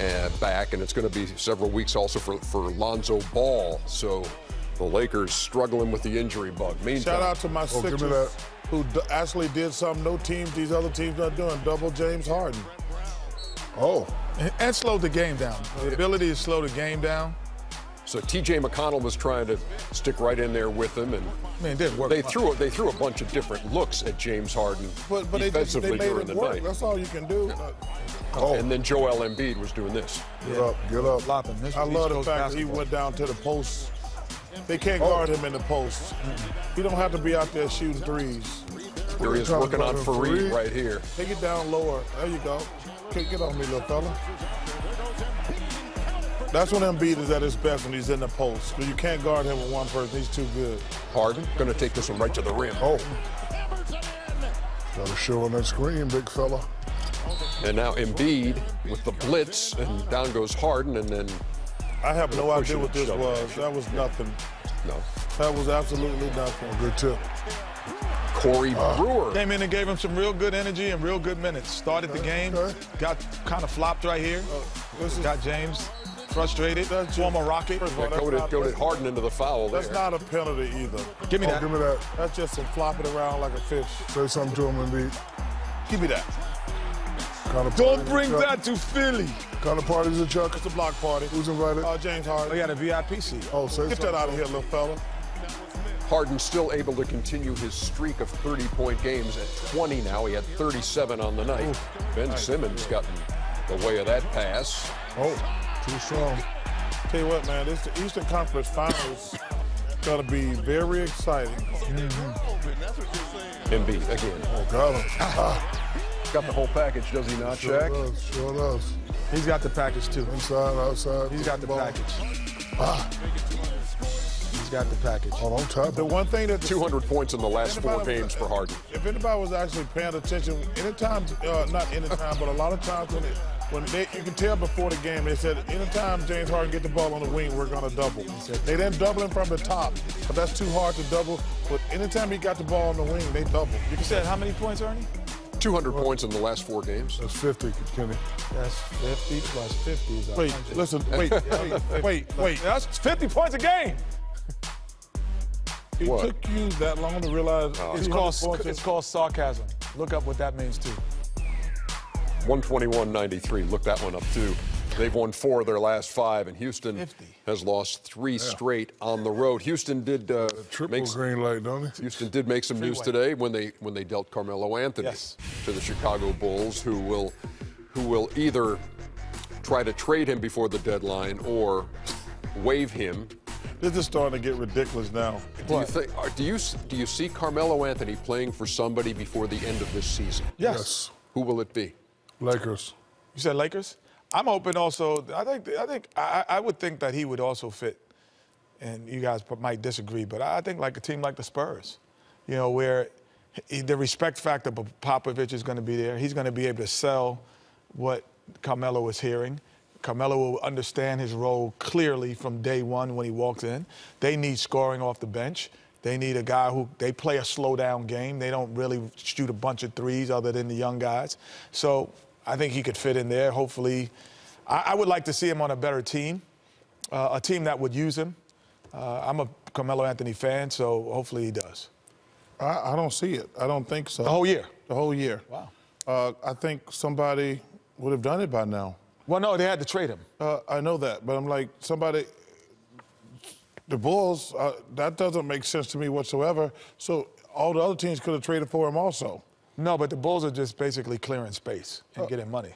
uh, back, and it's going to be several weeks also for, for Lonzo Ball. So the Lakers struggling with the injury bug. Meantime, Shout out to my Oh, Sixers who d- actually did something no teams, these other teams not doing. Double James Harden. Oh, And slowed the game down. The ability to slow the game down. So T.J. McConnell was trying to stick right in there with him, and I mean, it didn't work. they threw they threw a bunch of different looks at James Harden But, but they, just, defensively they made during it the work. night. That's all you can do. oh, And then Joel Embiid was doing this. get up, get up. Flopping. This I love the Coast fact that he went down to the post. They can't Oh. guard him in the post. He don't have to be out there shooting threes. Here he is working on about a Faried right here. Take it down lower. There you go. Get, get on me, little fella. That's when Embiid is at his best when he's in the post. But you can't guard him with one person. He's too good. Harden going to take this one right to the rim. Oh. Got to show on that screen, big fella. And now Embiid with the blitz, and down goes Harden, and then I have no idea what this and shove it. was. That was nothing. no. That was absolutely nothing. Good tip. Corey Uh, Brewer. Came in and gave him some real good energy and real good minutes. Started the game, okay. got kind of flopped right here. This is, Got James frustrated. That's just- Former Rocket. first of all, Yeah, that's goaded, not- goaded Harden into the foul That's there. not a penalty either. Give me Oh, that. give me that. That's just some flopping around like a fish. Say something to him, and be. Give me that. Kind of Don't bring that to Philly. Kind of parties at Chuck. It's a block party. Who's invited? Uh, James Oh, Harden. he had a VIP seat. Oh, say Get something. that out of here, little fella. Harden still able to continue his streak of 30-point games at 20 now. He had 37 on the night. Ben Simmons got in the way of that pass. Oh, too strong. Tell you what, man, this the Eastern Conference Finals gonna be very exciting. Embiid again. Oh, got him. Ah, Got the whole package, does he not, sure Shaq? does. Sure does. He's got the package too. Inside, outside. He's got the ball. package. He's got the package. Oh, don't tap The one thing that 200 points in the last four Anybody- games for Harden. If anybody was actually paying attention, anytime, uh, not anytime, but a lot of times when, it, when they, you can tell before the game, they said anytime James Harden get the ball on the wing, we're gonna double. They didn't double him from the top, but that's too hard to double. But anytime he got the ball on the wing, they double. You said how many points, Ernie? 200 points in the last four games. That's 50, Kenny. That's 50 plus 50 is Wait, 100. listen, wait, wait, wait, wait. That's 50 points a game. It What? took you that long to realize oh. It's called it's called sarcasm. Look up what that means too. 121.93. Look that one up too. They've won four of their last five, and Houston 50. has lost three straight on the road. Houston did uh, Triple make green light, don't he? Houston did make some news Freeway. today when they when they dealt Carmelo Anthony Yes. to the Chicago Bulls, who will who will either try to trade him before the deadline or waive him. This is starting to get ridiculous now. Do you think? or Do you do you see Carmelo Anthony playing for somebody before the end of this season? Yes. Who will it be? Lakers. You said Lakers. I'm hoping also. I think. I think. I, I would think that he would also fit. And you guys might disagree, but I think like a team like the Spurs, you know, where he- the respect factor of Popovich is going to be there. He's going to be able to sell what Carmelo is hearing. Carmelo will understand his role clearly from day one when he walks in. They need scoring off the bench. They need a guy who they play a slow down game. They don't really shoot a bunch of threes other than the young guys. So I think he could fit in there. Hopefully, I, I would like to see him on a better team, uh, a team that would use him. Uh, I'm a Carmelo Anthony fan, so hopefully he does. I, I don't see it. I don't think so. The whole year. The whole year. Wow. Uh, I think somebody would have done it by now. Well, no, they had to trade him. Uh, I know that, but I'm like somebody. The Bulls. Uh, that doesn't make sense to me whatsoever. So all the other teams could have traded for him also. No, but the Bulls are just basically clearing space and getting money.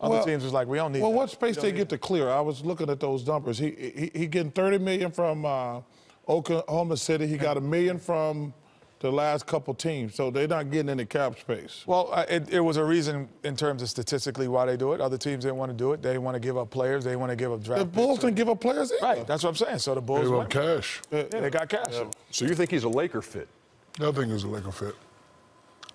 Other well- teams was like, we don't need. Well, that. what space they don't get to clear? I was looking at those numbers. He he, he getting 30 million from uh, Oklahoma City. He got a million from the last couple teams. So they're not getting any cap space. Well, uh, it, it was a reason in terms of statistically why they do it. Other teams didn't want to do it. They want to give up players. They want to give up draft. The Bulls didn't give up players either. Right, that's what I'm saying. So the Bulls Gave up cash. Yeah, they got cash. So you think he's a Laker fit? I think he's a Laker fit.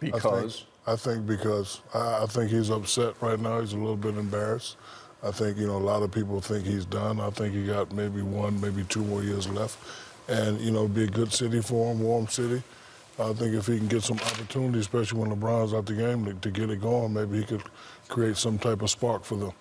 I think- Because I think because I, I think he's upset right now. He's a little bit embarrassed. I think you know a lot of people think he's done. I think he got maybe one, maybe two more years left, and you know be a good city for him, warm city. I think if he can get some opportunity, especially when LeBron's out the game, to, to get it going, maybe he could create some type of spark for them.